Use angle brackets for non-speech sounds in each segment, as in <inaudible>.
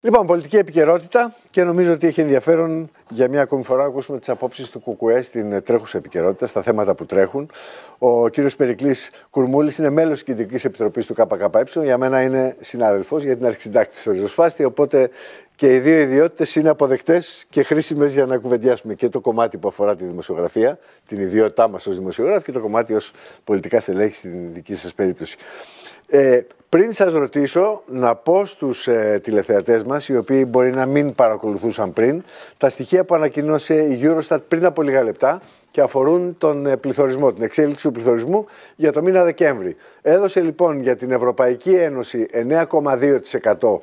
Λοιπόν, πολιτική επικαιρότητα και νομίζω ότι έχει ενδιαφέρον για μια ακόμη φορά να ακούσουμε τις απόψεις του ΚΚΕ στην τρέχουσα επικαιρότητα, στα θέματα που τρέχουν. Ο κύριος Περικλής Κουρμούλης είναι μέλος της Κεντρικής Επιτροπής του ΚΚΕ. Για μένα είναι συνάδελφος για την αρχισυντάκτη στο ριζοσπάστη. Οπότε και οι δύο ιδιότητες είναι αποδεκτές και χρήσιμες για να κουβεντιάσουμε και το κομμάτι που αφορά τη δημοσιογραφία, την ιδιότητά μας ως δημοσιογράφη και το κομμάτι ως πολιτικά στελέχη στην δική σας περίπτωση. Ε, πριν σας ρωτήσω, να πω στους ε, τηλεθεατές μας, οι οποίοι μπορεί να μην παρακολουθούσαν πριν, τα στοιχεία που ανακοινώσε η Eurostat πριν από λίγα λεπτά και αφορούν τον ε, πληθωρισμό, την εξέλιξη του πληθωρισμού για το μήνα Δεκέμβρη. Έδωσε λοιπόν για την Ευρωπαϊκή Ένωση 9,2%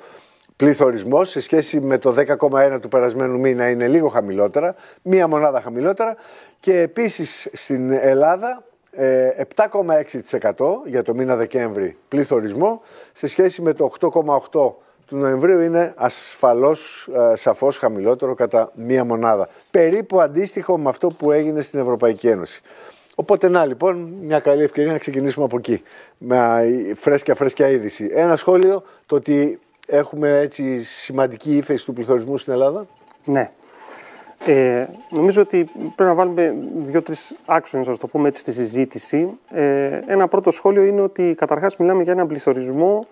πληθωρισμός σε σχέση με το 10,1% του περασμένου μήνα είναι λίγο χαμηλότερα, μία μονάδα χαμηλότερα και επίσης στην Ελλάδα 7,6% ε, για το μήνα Δεκέμβρη πληθωρισμό σε σχέση με το 8,8% του Νοεμβρίου είναι ασφαλώς ε, σαφώς χαμηλότερο κατά μία μονάδα. Περίπου αντίστοιχο με αυτό που έγινε στην Ευρωπαϊκή Ένωση. Οπότε να λοιπόν μια καλή ευκαιρία να ξεκινήσουμε από εκεί με φρέσκια φρέσκια είδηση. Ένα σχόλιο το ότι έχουμε έτσι σημαντική ύφεση του πληθωρισμού στην Ελλάδα. Ναι. Ε, νομίζω ότι πρέπει να βάλουμε δύο-τρεις άξονες, ας το πούμε έτσι, στη συζήτηση. Ε, ένα πρώτο σχόλιο είναι ότι καταρχάς μιλάμε για έναν πληθωρισμό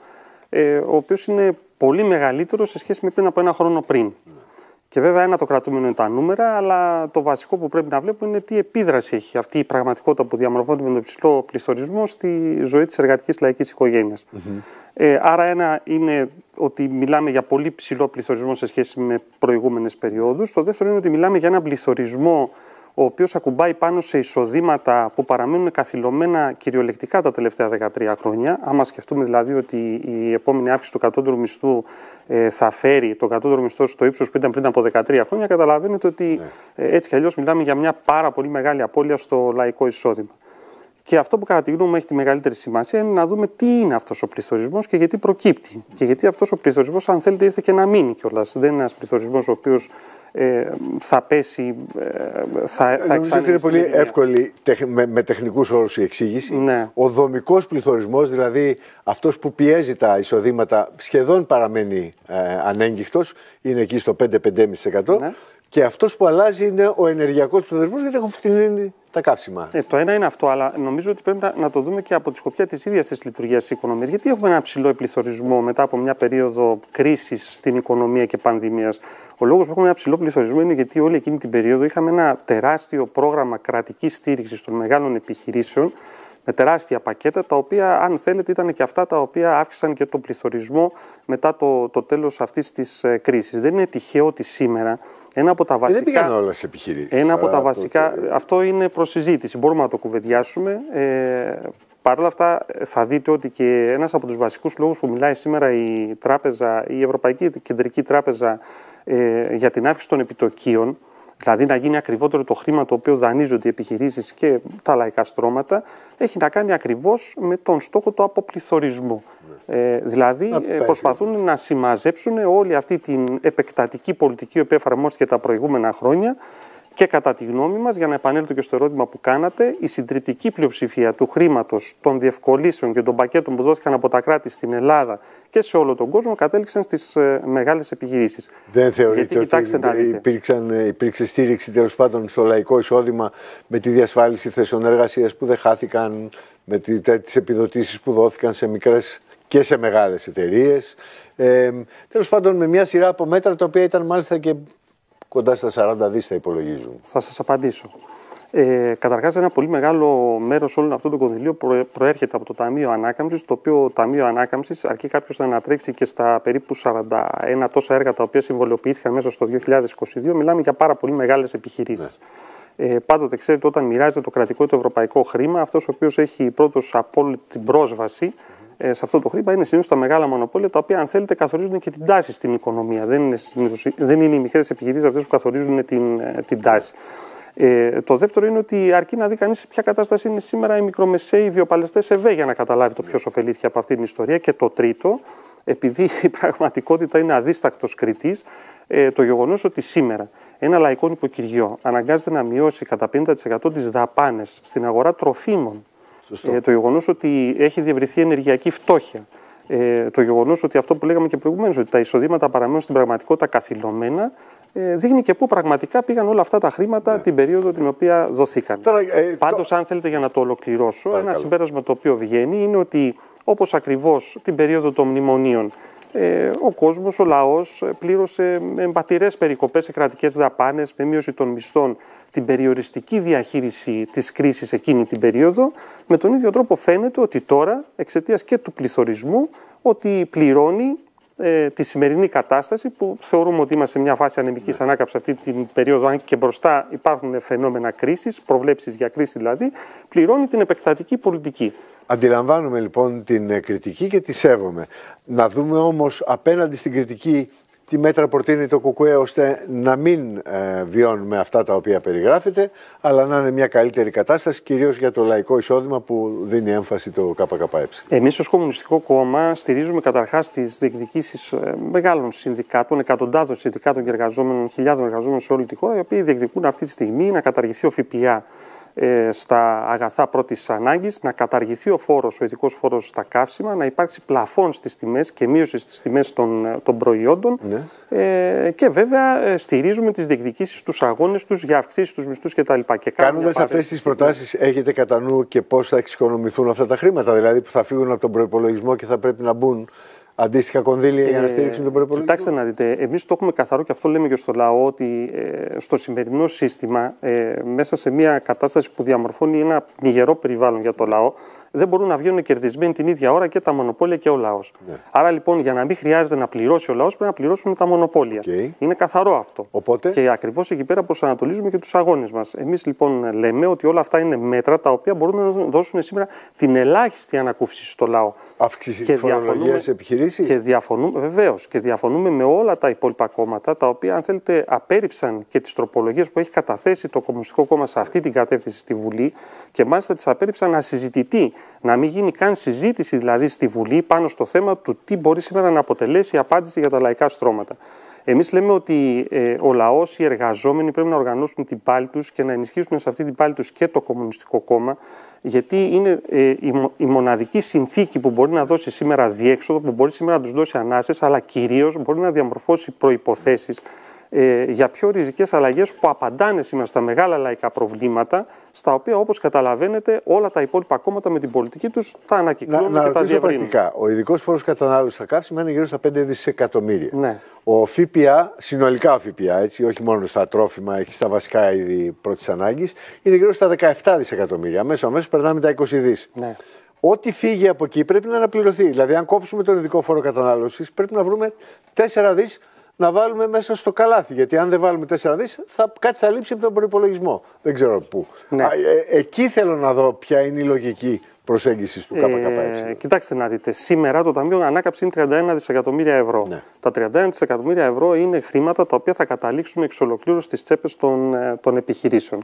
ε, ο οποίος είναι πολύ μεγαλύτερος σε σχέση με πριν από ένα χρόνο πριν. Και βέβαια ένα το κρατούμενο είναι τα νούμερα, αλλά το βασικό που πρέπει να βλέπουμε είναι τι επίδραση έχει αυτή η πραγματικότητα που διαμορφώνεται με τον ψηλό πληθωρισμό στη ζωή της εργατικής λαϊκής οικογένειας. Ε, άρα ένα είναι ότι μιλάμε για πολύ ψηλό πληθωρισμό σε σχέση με προηγούμενες περιόδους. Το δεύτερο είναι ότι μιλάμε για ένα πληθωρισμό ο οποίος ακουμπάει πάνω σε εισοδήματα που παραμένουν καθυλωμένα κυριολεκτικά τα τελευταία 13 χρόνια. Άμα σκεφτούμε δηλαδή ότι η επόμενη αύξηση του κατώτερου μισθού ε, θα φέρει το κατώτερο μισθό στο ύψος που ήταν πριν από 13 χρόνια, καταλαβαίνετε ότι ναι. ε, έτσι κι αλλιώς μιλάμε για μια πάρα πολύ μεγάλη απώλεια στο λαϊκό εισόδημα. Και αυτό που κατά τη γνώμη μου έχει τη μεγαλύτερη σημασία είναι να δούμε τι είναι αυτός ο πληθωρισμός και γιατί προκύπτει. Και γιατί αυτός ο πληθωρισμός, αν θέλετε, ήρθε και να μείνει κιόλας. Δεν είναι ένας πληθωρισμός ο οποίος ε, θα πέσει, ε, θα, θα Νομίζω ότι είναι πολύ εύκολη με, με τεχνικούς όρους η εξήγηση. Ναι. Ο δομικός πληθωρισμός, δηλαδή αυτός που πιέζει τα εισοδήματα, σχεδόν παραμένει ε, ανέγκυχτο, είναι εκεί στο 5-5,5%. Ναι. Και αυτός που αλλάζει είναι ο ενεργειακός πληθωρισμό, γιατί έχουν φτιάξει τα καύσιμα. Ε, το ένα είναι αυτό, αλλά νομίζω ότι πρέπει να, να το δούμε και από τη σκοπιά της ίδιας της λειτουργίας της οικονομίας. Γιατί έχουμε ένα ψηλό επληθωρισμό μετά από μια περίοδο κρίσης στην οικονομία και πανδημίας. Ο λόγος που έχουμε ένα ψηλό πληθωρισμό είναι γιατί όλη εκείνη την περίοδο είχαμε ένα τεράστιο πρόγραμμα κρατικής στήριξης των μεγάλων επιχειρήσεων με τεράστια πακέτα, τα οποία, αν θέλετε, ήταν και αυτά τα οποία αύξησαν και τον πληθωρισμό μετά το, το τέλος αυτής της ε, κρίσης. Δεν είναι τυχαίο ότι σήμερα ένα από τα βασικά. Ε, δεν πήγαν όλε οι επιχειρήσεις. Ένα από τα βασικά. Αυτό είναι προσυζήτηση. Μπορούμε να το κουβεντιάσουμε. Ε, Παρ' όλα αυτά, θα δείτε ότι και ένας από τους βασικούς λόγους που μιλάει σήμερα η, τράπεζα, η Ευρωπαϊκή Κεντρική Τράπεζα ε, για την αύξηση των επιτοκίων, δηλαδή να γίνει ακριβότερο το χρήμα το οποίο δανείζονται οι επιχειρήσεις και τα λαϊκά στρώματα, έχει να κάνει ακριβώς με τον στόχο του αποπληθωρισμού. Ε, δηλαδή ε, προσπαθούν να συμμαζέψουν όλη αυτή την επεκτατική πολιτική που εφαρμόστηκε τα προηγούμενα χρόνια και κατά τη γνώμη μας, για να επανέλθω και στο ερώτημα που κάνατε, η συντριπτική πλειοψηφία του χρήματος, των διευκολύσεων και των πακέτων που δόθηκαν από τα κράτη στην Ελλάδα και σε όλο τον κόσμο κατέληξαν στις ε, μεγάλες επιχειρήσεις. Δεν θεωρείτε Γιατί, ότι υπήρξαν, ε, υπήρξε στήριξη τέλος πάντων στο λαϊκό εισόδημα με τη διασφάλιση θέσεων εργασίας που δεν χάθηκαν, με τις επιδοτήσεις που δόθηκαν σε μικρές και σε μεγάλες εταιρείες. Ε, Τέλος πάντων, με μια σειρά από μέτρα τα οποία ήταν μάλιστα και κοντά στα 40 δις θα υπολογίζουν. Θα σας απαντήσω. Ε, Καταρχάς, ένα πολύ μεγάλο μέρος όλων αυτών των κονδυλίων προέρχεται από το Ταμείο Ανάκαμψης, το οποίο Ταμείο Ανάκαμψης αρκεί κάποιος να ανατρέξει και στα περίπου 41 τόσα έργα τα οποία συμβολιοποιήθηκαν μέσα στο 2022. Μιλάμε για πάρα πολύ μεγάλες επιχειρήσεις. Ναι. Ε, πάντοτε ξέρετε, όταν μοιράζεται το κρατικό ή το ευρωπαϊκό χρήμα, αυτός ο οποίος έχει πρώτος απόλυτη πρόσβαση ε, σε αυτό το χρήμα είναι συνήθως τα μεγάλα μονοπόλια, τα οποία, αν θέλετε, καθορίζουν και την τάση στην οικονομία. Δεν είναι, συνήθως, δεν είναι οι μικρές επιχειρήσεις αυτές που καθορίζουν την, ε, την τάση. Ε, το δεύτερο είναι ότι αρκεί να δει κανείς σε ποια κατάσταση είναι σήμερα οι μικρομεσαίοι βιοπαλαιστές ΕΒΕ για να καταλάβει το ποιος ωφελήθηκε από αυτή την ιστορία. Και το τρίτο, επειδή η πραγματικότητα είναι αδίστακτος κριτής, ε, το γεγονός ότι σήμερα ένα λαϊκό νοικοκυριό αναγκάζεται να μειώσει κατά 50% τις δαπάνες στην αγορά τροφίμων ε, το γεγονός ότι έχει διευρυθεί ενεργειακή φτώχεια, Ε, το γεγονός ότι αυτό που λέγαμε και προηγουμένως, ότι τα εισοδήματα παραμένουν στην πραγματικότητα καθυλωμένα, ε, δείχνει και πού πραγματικά πήγαν όλα αυτά τα χρήματα ναι. την περίοδο την οποία δοθήκαν. ε, Πάντως, αν θέλετε για να το ολοκληρώσω, Παρακαλώ. ένα συμπέρασμα το οποίο βγαίνει είναι ότι όπως ακριβώς την περίοδο των μνημονίων ε, ο κόσμος, ο λαός ε, πλήρωσε με εμπατηρές περικοπές σε κρατικές δαπάνες, με μείωση των μισθών, την περιοριστική διαχείριση της κρίσης εκείνη την περίοδο. Με τον ίδιο τρόπο φαίνεται ότι τώρα, εξαιτίας και του πληθωρισμού, ότι πληρώνει ε, τη σημερινή κατάσταση που θεωρούμε ότι είμαστε σε μια φάση ανεμικής ναι. ανάκαψης αυτή την περίοδο, αν και μπροστά υπάρχουν φαινόμενα κρίσης, προβλέψεις για κρίση δηλαδή, πληρώνει την επεκτατική πολιτική. Αντιλαμβάνομαι λοιπόν την ε, κριτική και τη σέβομαι. Να δούμε όμως απέναντι στην κριτική τι μέτρα προτείνει το ΚΚΕ ώστε να μην ε, βιώνουμε αυτά τα οποία περιγράφεται, αλλά να είναι μια καλύτερη κατάσταση, κυρίως για το λαϊκό εισόδημα που δίνει έμφαση το ΚΚΕ. Εμείς ως Κομμουνιστικό Κόμμα στηρίζουμε καταρχάς τις διεκδικήσεις ε, μεγάλων συνδικάτων, εκατοντάδων συνδικάτων και εργαζόμενων, χιλιάδων εργαζόμενων σε όλη τη χώρα, οι οποίοι διεκδικούν αυτή τη στιγμή να καταργηθεί ο ΦΠΑ ε, στα αγαθά πρώτης ανάγκης, να καταργηθεί ο φόρος, ο ειδικός φόρος στα καύσιμα, να υπάρξει πλαφόν στις τιμές και μείωση στις τιμές των, των προϊόντων. Ναι. Ε, και βέβαια ε, στηρίζουμε τις διεκδικήσεις στου αγώνες τους για αυξήσεις τους μισθούς κτλ. Κάνοντας αυτές τις προτάσεις, έχετε κατά νου και πώς θα εξοικονομηθούν αυτά τα χρήματα, δηλαδή που θα φύγουν από τον προπολογισμό και θα πρέπει να μπουν αντίστοιχα κονδύλια για να ε, στηρίξουν τον προπολογισμό. Κοιτάξτε να δείτε, εμείς το έχουμε καθαρό και αυτό λέμε και στο λαό, ότι ε, στο σημερινό σύστημα, ε, μέσα σε μια κατάσταση που διαμορφώνει ένα νιγερό περιβάλλον για το λαό, δεν μπορούν να βγαίνουν κερδισμένοι την ίδια ώρα και τα μονοπόλια και ο λαός. Ναι. Άρα λοιπόν, για να μην χρειάζεται να πληρώσει ο λαός, πρέπει να πληρώσουν τα μονοπόλια. Είναι καθαρό αυτό. Οπότε... Και ακριβώς εκεί πέρα προσανατολίζουμε και τους αγώνες μας. Εμείς λοιπόν λέμε ότι όλα αυτά είναι μέτρα τα οποία μπορούν να δώσουν σήμερα την ελάχιστη ανακούφιση στο λαό. Αύξηση της φορολογίας επιχειρήσεις; Και διαφωνούμε, βεβαίως, και διαφωνούμε με όλα τα υπόλοιπα κόμματα, τα οποία, αν θέλετε, απέρριψαν και τις τροπολογίες που έχει καταθέσει το Κομμουνιστικό Κόμμα σε αυτή την κατεύθυνση στη Βουλή και μάλιστα τις απέρριψαν να συζητηθεί να μην γίνει καν συζήτηση δηλαδή στη Βουλή πάνω στο θέμα του τι μπορεί σήμερα να αποτελέσει η απάντηση για τα λαϊκά στρώματα. Εμείς λέμε ότι ε, ο λαός, οι εργαζόμενοι πρέπει να οργανώσουν την πάλη τους και να ενισχύσουν σε αυτή την πάλη τους και το Κομμουνιστικό Κόμμα, γιατί είναι ε, η, η, μοναδική συνθήκη που μπορεί να δώσει σήμερα διέξοδο, που μπορεί σήμερα να τους δώσει ανάσες, αλλά κυρίως μπορεί να διαμορφώσει προποθέσει ε, για πιο ριζικές αλλαγές που απαντάνε σήμερα στα μεγάλα λαϊκά προβλήματα, στα οποία όπως καταλαβαίνετε όλα τα υπόλοιπα κόμματα με την πολιτική τους τα ανακυκλώνουν να, και τα διευρύνουν. Πρακτικά, ο ειδικός φόρος κατανάλωσης στα καύσιμα είναι γύρω στα 5 δισεκατομμύρια. Ναι. Ο ΦΠΑ, συνολικά ο ΦΠΑ, έτσι, όχι μόνο στα τρόφιμα, έχει στα βασικά είδη πρώτης ανάγκης, είναι γύρω στα 17 δισεκατομμύρια. Αμέσως αμέσως περνάμε τα 20 δις. Ναι. Ό,τι φύγει από εκεί πρέπει να αναπληρωθεί. Δηλαδή, αν κόψουμε τον ειδικό φόρο κατανάλωσης, πρέπει να βρούμε 4 δις να βάλουμε μέσα στο καλάθι. Γιατί αν δεν βάλουμε 4 δις, θα, κάτι θα λείψει από τον προπολογισμό. Δεν ξέρω πού. Ναι. Ε, εκεί θέλω να δω ποια είναι η λογική προσέγγισης του ΚΚΕ. Ε, κοιτάξτε να δείτε. Σήμερα το Ταμείο Ανάκαψη είναι 31 δισεκατομμύρια ευρώ. Ναι. Τα 31 δισεκατομμύρια ευρώ είναι χρήματα τα οποία θα καταλήξουν εξ ολοκλήρου στις τσέπες των, ε, των επιχειρήσεων.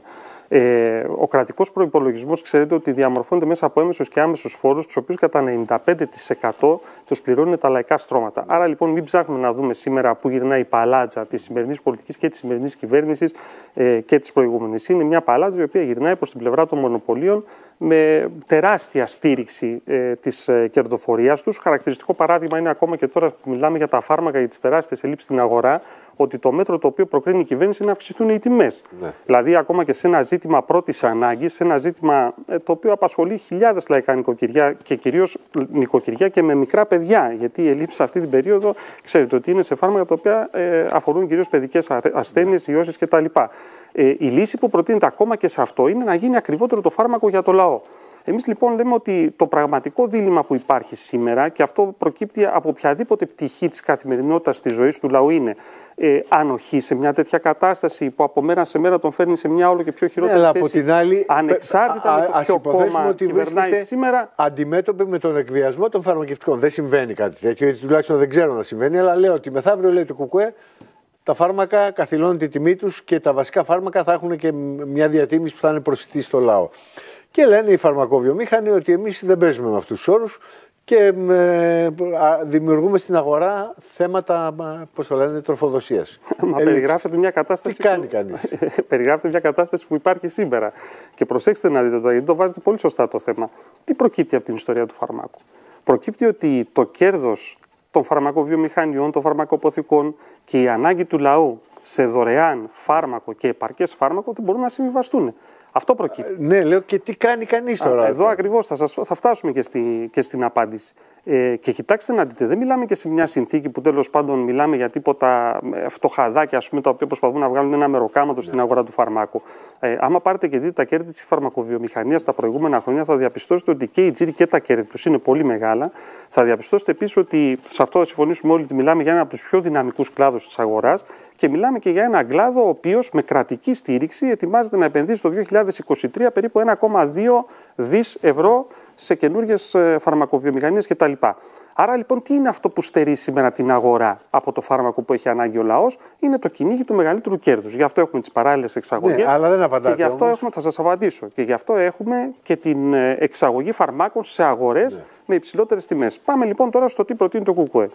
Ε, ο κρατικός προπολογισμό, ξέρετε ότι διαμορφώνεται μέσα από έμεσους και άμεσους φόρους, τους οποίους κατά 95% τους πληρώνουν τα λαϊκά στρώματα. Άρα λοιπόν, μην ψάχνουμε να δούμε σήμερα πού γυρνάει η παλάτσα της σημερινής πολιτικής και της σημερινής κυβέρνησης ε, και της προηγούμενης. Είναι μια παλάτσα η οποία γυρνάει προς την πλευρά των μονοπωλίων με τεράστια στήριξη ε, της ε, κερδοφορίας τους. Χαρακτηριστικό παράδειγμα είναι ακόμα και τώρα που μιλάμε για τα φάρμακα για τις τεράστιες ελλείψεις στην αγορά, ότι το μέτρο το οποίο προκρίνει η κυβέρνηση είναι να αυξηθούν οι τιμές. Ναι. Δηλαδή, ακόμα και σε ένα ζήτημα πρώτης ανάγκης, σε ένα ζήτημα ε, το οποίο απασχολεί χιλιάδες λαϊκά νοικοκυριά και κυρίως νοικοκυριά και με μικρά παιδιά. Γιατί η ελλείψη αυτή την περίοδο, ξέρετε ότι είναι σε φάρμακα τα οποία ε, αφορούν κυρίως παιδικές ασθένειες, ιώσεις κτλ. Ε, η λύση που προτείνεται ακόμα και σε αυτό είναι να γίνει ακριβότερο το φάρμακο για το λαό. Εμείς λοιπόν λέμε ότι το πραγματικό δίλημα που υπάρχει σήμερα και αυτό προκύπτει από οποιαδήποτε πτυχή της καθημερινότητας της ζωής του λαού είναι ε, ανοχή σε μια τέτοια κατάσταση που από μέρα σε μέρα τον φέρνει σε μια όλο και πιο χειρότερη ναι, θέση. Αλλά από την άλλη, ανεξάρτητα α, με το ποιο κόμμα ότι κυβερνάει σήμερα. Αντιμέτωποι με τον εκβιασμό των φαρμακευτικών. Δεν συμβαίνει κάτι τέτοιο, τουλάχιστον δεν ξέρω να συμβαίνει, αλλά λέω ότι μεθαύριο λέει το Κουκουέ τα φάρμακα καθυλώνουν τη τιμή τους και τα βασικά φάρμακα θα έχουν και μια διατίμηση που θα είναι προσιτή στο λαό. Και λένε οι φαρμακοβιομήχανοι ότι εμείς δεν παίζουμε με αυτούς τους όρους και δημιουργούμε στην αγορά θέματα, πώς το λένε, τροφοδοσίας. <laughs> Μα περιγράφεται μια κατάσταση. Τι κάνει κανείς; <laughs> περιγράφεται μια κατάσταση που υπάρχει σήμερα. Και προσέξτε να δείτε το, γιατί το βάζετε πολύ σωστά το θέμα. Τι προκύπτει από την ιστορία του φαρμάκου; προκύπτει ότι το κέρδος των φαρμακοβιομηχανιών, των φαρμακοποθηκών και η ανάγκη του λαού σε δωρεάν φάρμακο και επαρκές φάρμακο δεν μπορούν να συμβιβαστούν. Αυτό προκύπτει. Ναι, λέω και τι κάνει κανείς τώρα. Εδώ ακριβώς θα, θα φτάσουμε και, στη, και στην απάντηση. Ε, και κοιτάξτε να δείτε, δεν μιλάμε και σε μια συνθήκη που τέλος πάντων μιλάμε για τίποτα ε, φτωχαδάκια, ας πούμε, τα οποία προσπαθούν να βγάλουν ένα μεροκάματο στην αγορά του φαρμάκου. Ε, άμα πάρετε και δείτε τα κέρδη της φαρμακοβιομηχανίας τα προηγούμενα χρόνια, θα διαπιστώσετε ότι και οι τζίροι και τα κέρδη τους είναι πολύ μεγάλα. Θα διαπιστώσετε επίσης ότι σε αυτό θα συμφωνήσουμε όλοι ότι μιλάμε για ένα από τους πιο δυναμικούς κλάδους της αγοράς και μιλάμε και για έναν κλάδο ο οποίος με κρατική στήριξη ετοιμάζεται να επενδύσει το 2023 περίπου 1,2 δις ευρώ σε καινούργιες φαρμακοβιομηχανίες κτλ. Άρα λοιπόν, τι είναι αυτό που στερεί σήμερα την αγορά από το φάρμακο που έχει ανάγκη ο λαός, είναι το κυνήγι του μεγαλύτερου κέρδους. Γι' αυτό έχουμε τις παράλληλες εξαγωγές. Ναι, αλλά δεν απαντάτε. Και γι' αυτό έχουμε, θα σας απαντήσω. Και γι' αυτό έχουμε και την ε, εξαγωγή φαρμάκων σε αγορές ναι. με υψηλότερες τιμές. Πάμε λοιπόν τώρα στο τι προτείνει το ΚΚΕ.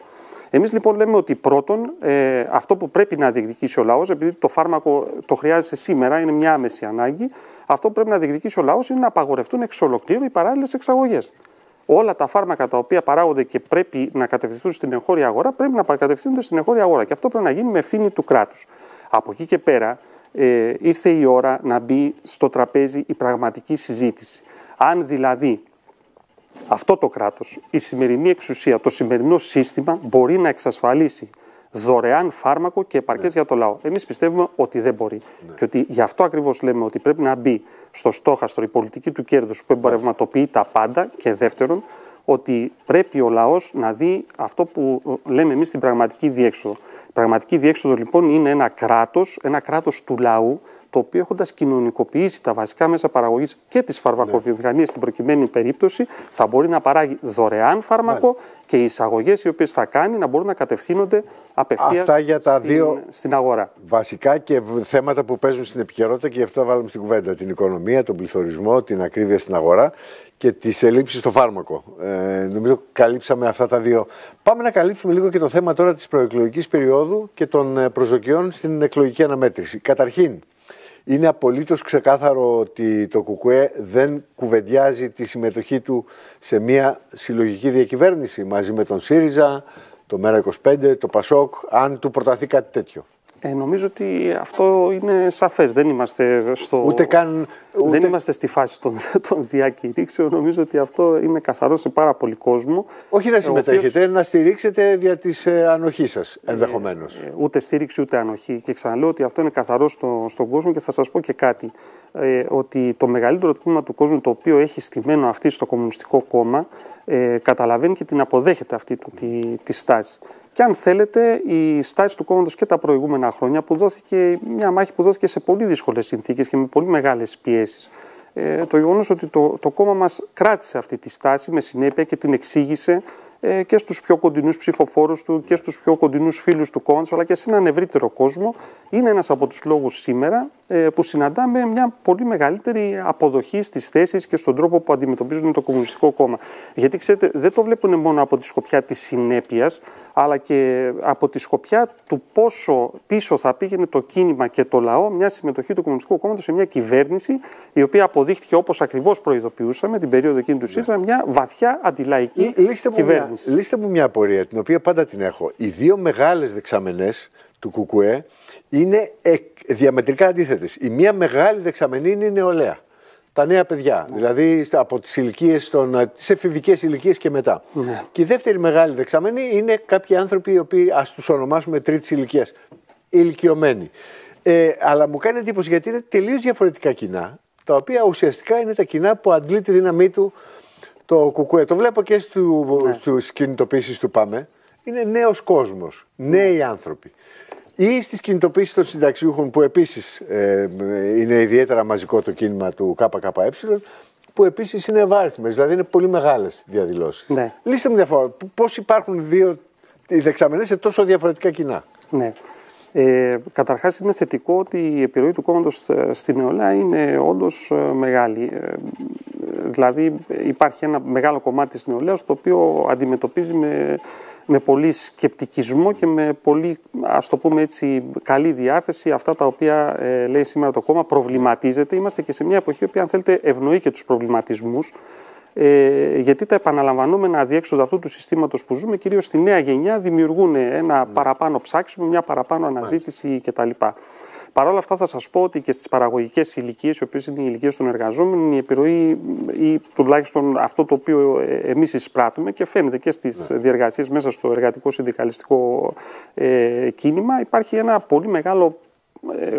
Εμείς λοιπόν λέμε ότι πρώτον, ε, αυτό που πρέπει να διεκδικήσει ο λαός, επειδή το φάρμακο το χρειάζεται σήμερα, είναι μια άμεση ανάγκη, αυτό που πρέπει να διεκδικήσει ο λαός είναι να απαγορευτούν εξ ολοκλήρου οι παράλληλες εξαγωγές. Όλα τα φάρμακα τα οποία παράγονται και πρέπει να κατευθυνθούν στην εγχώρια αγορά, πρέπει να κατευθύνονται στην εγχώρια αγορά. Και αυτό πρέπει να γίνει με ευθύνη του κράτους. Από εκεί και πέρα, ε, ήρθε η ώρα να μπει στο τραπέζι η πραγματική συζήτηση. Αν δηλαδή αυτό το κράτος, η σημερινή εξουσία, το σημερινό σύστημα μπορεί να εξασφαλίσει δωρεάν φάρμακο και επαρκές ναι. για το λαό. Εμείς πιστεύουμε ότι δεν μπορεί. Ναι. Και ότι γι' αυτό ακριβώς λέμε ότι πρέπει να μπει στο στόχαστρο η πολιτική του κέρδους που εμπορευματοποιεί τα πάντα. Και δεύτερον, ότι πρέπει ο λαός να δει αυτό που λέμε εμείς την πραγματική διέξοδο. Η πραγματική διέξοδο λοιπόν είναι ένα κράτος, ένα κράτος του λαού, το οποίο έχοντας κοινωνικοποιήσει τα βασικά μέσα παραγωγής και τη φαρμακοβιομηχανία ναι. στην προκειμένη περίπτωση, θα μπορεί να παράγει δωρεάν φάρμακο και οι εισαγωγές οι οποίες θα κάνει να μπορούν να κατευθύνονται απευθείας στην, στην αγορά. Βασικά και θέματα που παίζουν στην επικαιρότητα και γι' αυτό βάλουμε στην κουβέντα την οικονομία, τον πληθωρισμό, την ακρίβεια στην αγορά και τις ελλείψεις στο φάρμακο. Ε, νομίζω καλύψαμε αυτά τα δύο. Πάμε να καλύψουμε λίγο και το θέμα τώρα της προεκλογικής περίοδου και των ε, προσδοκιών στην εκλογική αναμέτρηση. Καταρχήν, είναι απολύτως ξεκάθαρο ότι το ΚΚΕ δεν κουβεντιάζει τη συμμετοχή του σε μια συλλογική διακυβέρνηση μαζί με τον ΣΥΡΙΖΑ, το ΜΕΡΑ25, το ΠΑΣΟΚ, αν του προταθεί κάτι τέτοιο. Ε, νομίζω ότι αυτό είναι σαφές. Δεν είμαστε, στο... ούτε καν, δεν είμαστε στη φάση των, των διακηρύξεων. Νομίζω ότι αυτό είναι καθαρό σε πάρα πολύ κόσμο. Όχι να συμμετέχετε, οποίος... να στηρίξετε δια της ε, ανοχής σας ενδεχομένως. Ε, ούτε στήριξη ούτε ανοχή. Και ξαναλέω ότι αυτό είναι καθαρό στο, στον κόσμο και θα σας πω και κάτι. Ε, ότι το μεγαλύτερο τμήμα του κόσμου το οποίο έχει στημένο αυτή στο Κομμουνιστικό Κόμμα ε, καταλαβαίνει και την αποδέχεται αυτή του, τη, τη στάση. Και αν θέλετε, η στάση του κόμματος και τα προηγούμενα χρόνια που δόθηκε μια μάχη που δόθηκε σε πολύ δύσκολες συνθήκες και με πολύ μεγάλες πιέσεις. Ε, το γεγονός ότι το, το κόμμα μας κράτησε αυτή τη στάση με συνέπεια και την εξήγησε ε, και στους πιο κοντινούς ψηφοφόρους του και στους πιο κοντινούς φίλους του κόμματος αλλά και σε έναν ευρύτερο κόσμο είναι ένας από τους λόγους σήμερα ε, που συναντάμε μια πολύ μεγαλύτερη αποδοχή στις θέσεις και στον τρόπο που αντιμετωπίζουν το Κομμουνιστικό Κόμμα. Γιατί ξέρετε δεν το βλέπουν μόνο από τη σκοπιά της συνέπειας αλλά και από τη σκοπιά του πόσο πίσω θα πήγαινε το κίνημα και το λαό μια συμμετοχή του Κομμουνιστικού Κόμματος σε μια κυβέρνηση η οποία αποδείχθηκε όπως ακριβώς προειδοποιούσαμε την περίοδο εκείνη του ΣΥΡΙΖΑ μια βαθιά αντιλαϊκή κυβέρνηση. Λύστε μου μια απορία την οποία πάντα την έχω. Οι δύο μεγάλες δεξαμενές του ΚΚΕ είναι διαμετρικά αντίθετες. Η μία μεγάλη δεξαμενή είναι η νεολαία τα νέα παιδιά. Ναι. Δηλαδή από τις ηλικίες, τις εφηβικές ηλικίες και μετά. Ναι. Και η δεύτερη μεγάλη δεξαμενή είναι κάποιοι άνθρωποι οι οποίοι ας τους ονομάσουμε τρίτης ηλικίας. Ηλικιωμένοι. Ε, αλλά μου κάνει εντύπωση γιατί είναι τελείως διαφορετικά κοινά, τα οποία ουσιαστικά είναι τα κοινά που αντλεί τη δύναμή του το κουκουέ. Το βλέπω και στου, ναι. στις κινητοποίησεις του ΠΑΜΕ. Είναι νέος κόσμος, νέοι άνθρωποι ή στις κινητοποίησεις των συνταξιούχων που επίσης ε, είναι ιδιαίτερα μαζικό το κίνημα του ΚΚΕ, που επίσης είναι ευάριθμε, δηλαδή είναι πολύ μεγάλες διαδηλώσεις. Ναι. Λύστε μου διαφορά. Πώς υπάρχουν δύο οι δεξαμενές σε τόσο διαφορετικά κοινά; Ναι. Ε, Καταρχάς, είναι θετικό ότι η επιρροή του κόμματος ε, στην νεολαία είναι όντως ε, μεγάλη. Ε, δηλαδή, υπάρχει ένα μεγάλο κομμάτι της νεολαίας το οποίο αντιμετωπίζει με με πολύ σκεπτικισμό και με πολύ, ας το πούμε έτσι, καλή διάθεση αυτά τα οποία ε, λέει σήμερα το κόμμα, προβληματίζεται. Είμαστε και σε μια εποχή που, αν θέλετε, ευνοεί και τους προβληματισμούς. Ε, γιατί τα επαναλαμβανόμενα αδιέξοδα αυτού του συστήματος που ζούμε, κυρίως στη νέα γενιά, δημιουργούν ένα ναι. παραπάνω ψάξιμο, μια παραπάνω αναζήτηση κτλ. Παρ' όλα αυτά, θα σας πω ότι και στις παραγωγικές ηλικίες, οι οποίες είναι οι ηλικίες των εργαζόμενων, η επιρροή ή τουλάχιστον αυτό το οποίο ε, εμείς εισπράττουμε και φαίνεται και στις ναι. διεργασίες μέσα στο εργατικό συνδικαλιστικό ε, κίνημα, υπάρχει ένα πολύ μεγάλο ε,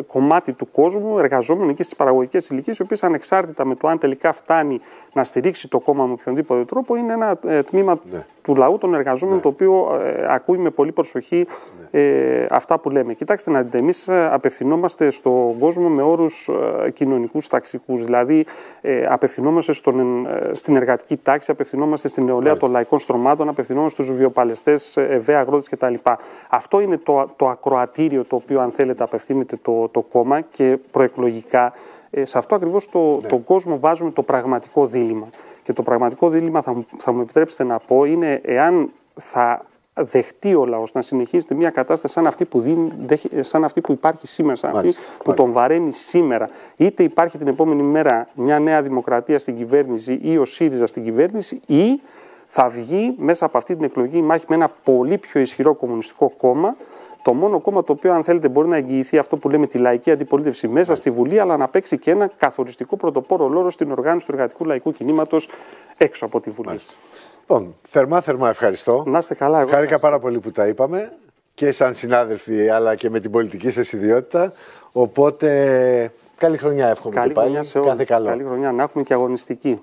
κομμάτι του κόσμου, εργαζόμενοι και στις παραγωγικές ηλικίες, οι οποίες ανεξάρτητα με το αν τελικά φτάνει να στηρίξει το κόμμα με οποιονδήποτε τρόπο, είναι ένα ε, τμήμα ναι. του λαού των εργαζόμενων, ναι. το οποίο ε, ακούει με πολύ προσοχή ναι. ε, αυτά που λέμε. Κοιτάξτε να δείτε, εμείς απευθυνόμαστε στον κόσμο με όρους ε, κοινωνικούς ταξικούς. Δηλαδή, ε, απευθυνόμαστε στον, στην εργατική τάξη, απευθυνόμαστε στην νεολαία των λαϊκών στρωμάτων, απευθυνόμαστε στους βιοπαλαιστές, ευαία αγρότες κτλ. Αυτό είναι το, το ακροατήριο το οποίο, αν θέλετε, απευθύνεται το, το κόμμα και προεκλογικά ε, σε αυτό ακριβώς το, ναι. τον κόσμο βάζουμε το πραγματικό δίλημα. Και το πραγματικό δίλημα, θα, θα μου επιτρέψετε να πω, είναι εάν θα δεχτεί ο λαός να συνεχίζεται μια κατάσταση σαν αυτή που, δίνει, σαν αυτή που υπάρχει σήμερα, σαν αυτή που τον βαραίνει σήμερα. Είτε υπάρχει την επόμενη μέρα μια νέα δημοκρατία στην κυβέρνηση ή ο ΣΥΡΙΖΑ στην κυβέρνηση ή θα βγει μέσα από αυτή την εκλογή μάχη με ένα πολύ πιο ισχυρό κομμουνιστικό κόμμα το μόνο κόμμα το οποίο, αν θέλετε, μπορεί να εγγυηθεί αυτό που λέμε τη λαϊκή αντιπολίτευση μέσα στη Βουλή, αλλά να παίξει και ένα καθοριστικό πρωτοπόρο ρόλο στην οργάνωση του εργατικού λαϊκού κινήματος έξω από τη Βουλή. Λοιπόν, θερμά, θερμά ευχαριστώ. Να είστε καλά, εγώ. Χάρηκα πάρα πολύ που τα είπαμε και σαν συνάδελφοι, αλλά και με την πολιτική σας ιδιότητα. Οπότε, καλή χρονιά εύχομαι καλή και πάλι. Χρονιά σε όλους. Κάθε καλό. Καλή χρονιά να έχουμε και αγωνιστική.